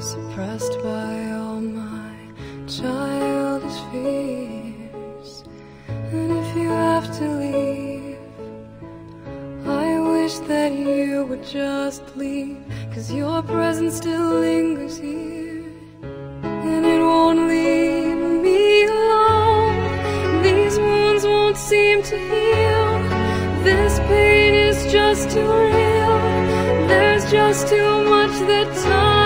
suppressed by all my childish fears. And if you have to leave, I wish that you would just leave, cause your presence still lingers here, and it won't leave me alone. These wounds won't seem to heal. This pain is just too real. There's just too much that time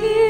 These